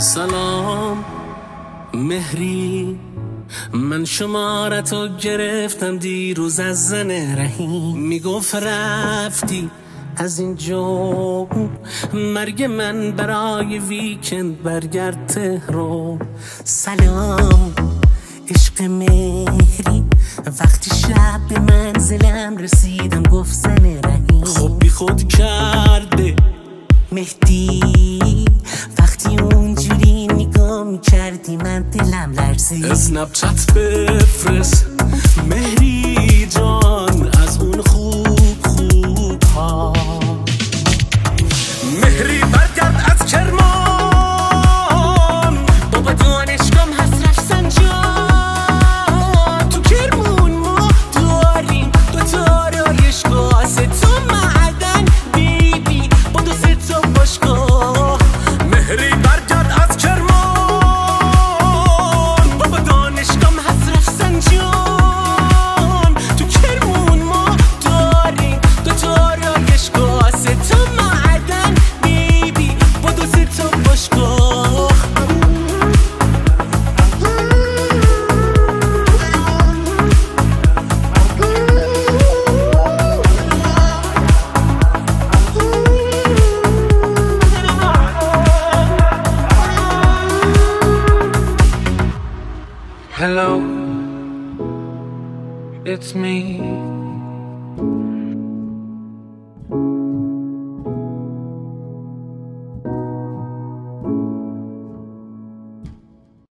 سلام. مهری من شمارتو گرفتم دیروز از زن رحیم می‌گفت رفتی از اینجا مرگ من برای ویکند برگرد تهران. سلام عشق مهری. وقتی شب به منزلم رسیدم گفت میکردی من دلم لرزید اسنپ چت بفرست مهری جان Hello, it's me.